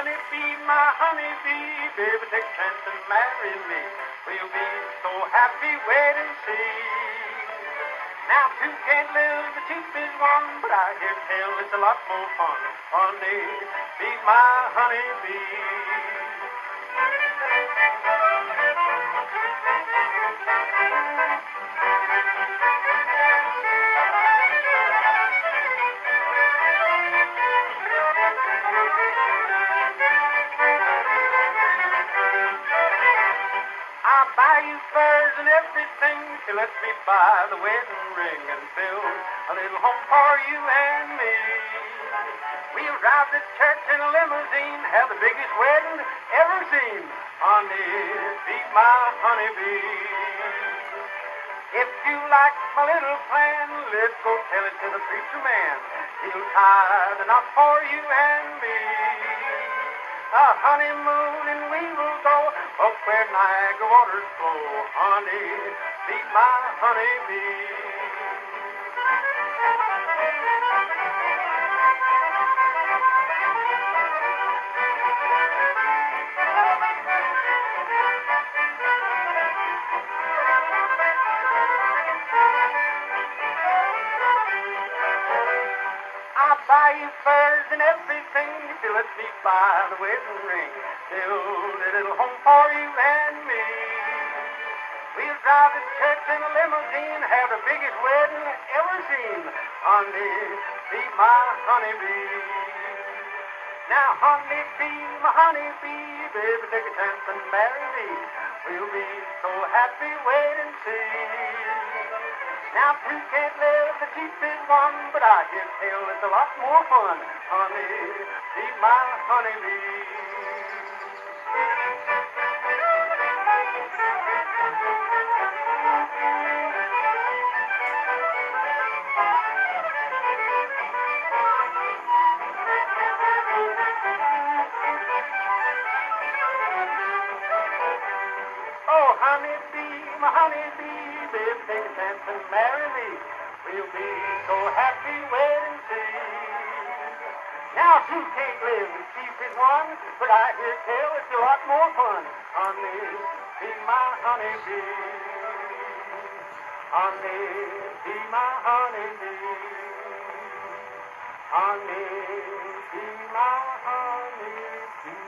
honeybee, my honeybee, baby, take a chance and marry me. Will you be so happy? Wait and see. Now two can't live, the chief is one, but I hear tell it's a lot more fun. Honey, be my honeybee. Buy you furs and everything. She lets me buy the wedding ring and build a little home for you and me. We arrived at church in a limousine, have the biggest wedding ever seen. Honey, be my honeybee. If you like my little plan, let's go tell it to the preacher man. He'll tie the knot for you and me. A honeymoon and we will where Niagara waters flow. Honey, be my honeybee. I'll buy you furs and everything if you let me buy the wedding ring. Build a little home for you and me. We'll drive to church in a limousine, have the biggest wedding ever seen. Honey, be my honeybee. Now, honeybee, my honeybee, baby, take a chance and marry me. We'll be so happy, wait and see. Now, two can't live, the is one, but I can tell it's a lot more fun. Honey, be my honeybee. Oh, honeybee, my honeybee, baby, and marry me. We'll be so happy, wait and see. Now, two can't live, the chief is one, but I hear tell it's a lot more fun. Honey, be my honeybee. Honey, be my honeybee. Honey, be my honeybee.